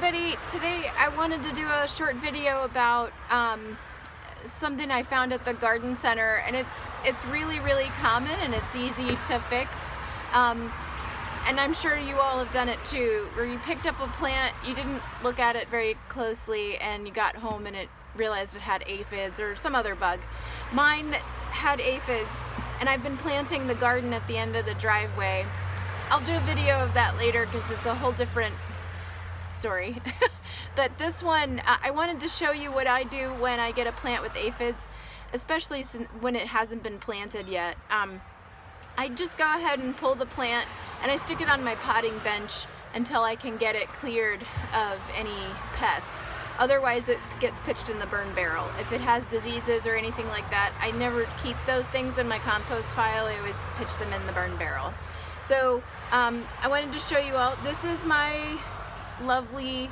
everybody, today I wanted to do a short video about um, something I found at the garden center and it's it's really really common and it's easy to fix. Um, and I'm sure you all have done it too where you picked up a plant you didn't look at it very closely and you got home and it realized it had aphids or some other bug. Mine had aphids and I've been planting the garden at the end of the driveway. I'll do a video of that later because it's a whole different story. but this one, I wanted to show you what I do when I get a plant with aphids, especially when it hasn't been planted yet. Um, I just go ahead and pull the plant and I stick it on my potting bench until I can get it cleared of any pests. Otherwise it gets pitched in the burn barrel. If it has diseases or anything like that, I never keep those things in my compost pile. I always pitch them in the burn barrel. So um, I wanted to show you all, this is my lovely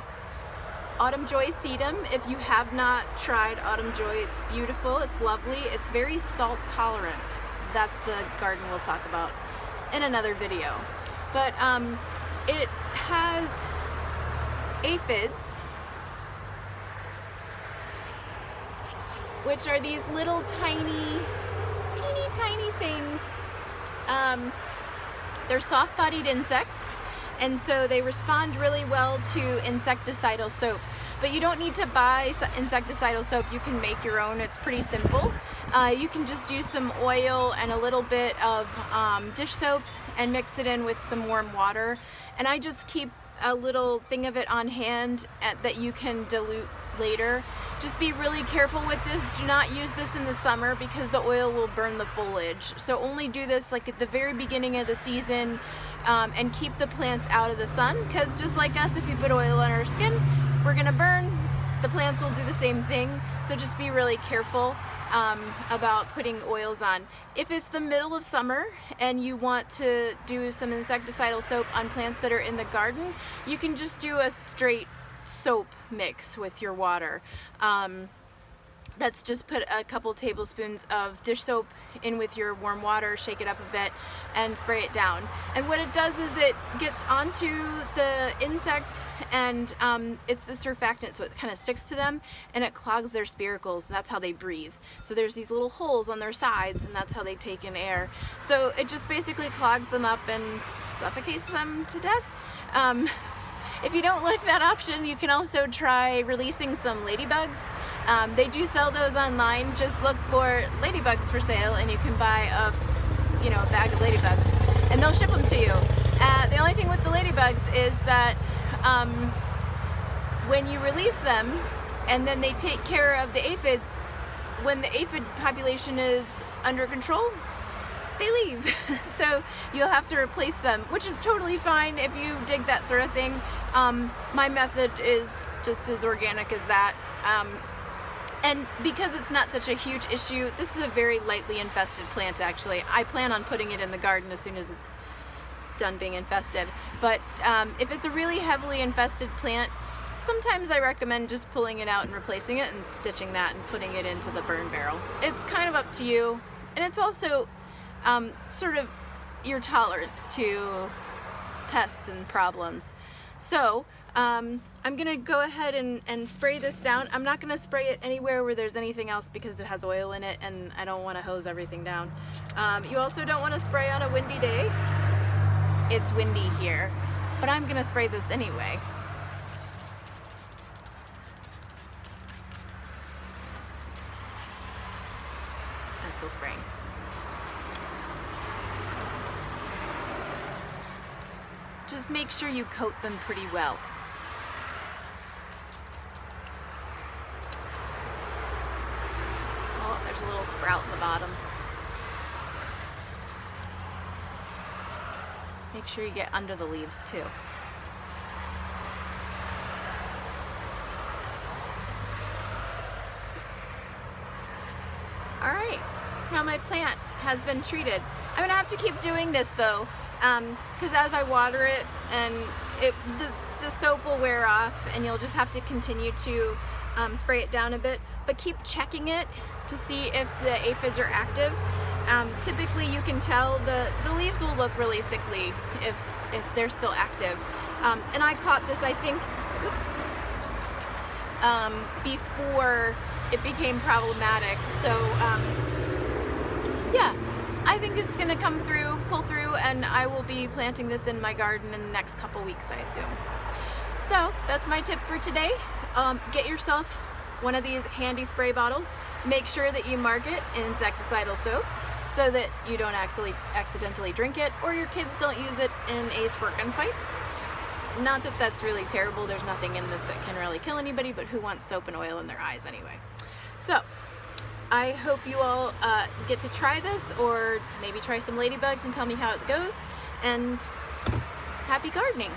Autumn Joy Sedum. If you have not tried Autumn Joy, it's beautiful, it's lovely, it's very salt tolerant. That's the garden we'll talk about in another video. But um, it has aphids, which are these little tiny, teeny tiny things. Um, they're soft-bodied insects and so they respond really well to insecticidal soap. But you don't need to buy insecticidal soap, you can make your own, it's pretty simple. Uh, you can just use some oil and a little bit of um, dish soap and mix it in with some warm water. And I just keep a little thing of it on hand at, that you can dilute later. Just be really careful with this. Do not use this in the summer because the oil will burn the foliage. So only do this like at the very beginning of the season um, and keep the plants out of the sun because just like us, if you put oil on our skin, we're gonna burn. The plants will do the same thing. So just be really careful um, about putting oils on. If it's the middle of summer and you want to do some insecticidal soap on plants that are in the garden, you can just do a straight soap mix with your water. Um, that's just put a couple tablespoons of dish soap in with your warm water, shake it up a bit, and spray it down. And what it does is it gets onto the insect and um, it's a surfactant, so it kind of sticks to them and it clogs their spiracles, that's how they breathe. So there's these little holes on their sides, and that's how they take in air. So it just basically clogs them up and suffocates them to death. Um, if you don't like that option, you can also try releasing some ladybugs. Um, they do sell those online. Just look for ladybugs for sale and you can buy a you know, bag of ladybugs and they'll ship them to you. Uh, the only thing with the ladybugs is that um, when you release them and then they take care of the aphids, when the aphid population is under control, they leave. so you'll have to replace them, which is totally fine if you dig that sort of thing. Um, my method is just as organic as that. Um, and because it's not such a huge issue, this is a very lightly infested plant actually. I plan on putting it in the garden as soon as it's done being infested. But um, if it's a really heavily infested plant, sometimes I recommend just pulling it out and replacing it and ditching that and putting it into the burn barrel. It's kind of up to you. And it's also um, sort of your tolerance to pests and problems. So um, I'm gonna go ahead and, and spray this down. I'm not gonna spray it anywhere where there's anything else because it has oil in it and I don't wanna hose everything down. Um, you also don't wanna spray on a windy day. It's windy here, but I'm gonna spray this anyway. I'm still spraying. Just make sure you coat them pretty well. There's a little sprout in the bottom. Make sure you get under the leaves too. All right, now my plant has been treated. I'm gonna have to keep doing this though because um, as I water it and it the, the soap will wear off and you'll just have to continue to um, spray it down a bit but keep checking it to see if the aphids are active um, typically you can tell the the leaves will look really sickly if if they're still active um, and I caught this I think oops, um, before it became problematic. So um, yeah, I think it's gonna come through, pull through, and I will be planting this in my garden in the next couple weeks, I assume. So that's my tip for today. Um, get yourself one of these handy spray bottles. Make sure that you mark it insecticidal soap so that you don't actually accidentally drink it or your kids don't use it in a squirt gun fight. Not that that's really terrible, there's nothing in this that can really kill anybody, but who wants soap and oil in their eyes anyway? So, I hope you all uh, get to try this or maybe try some ladybugs and tell me how it goes. And happy gardening!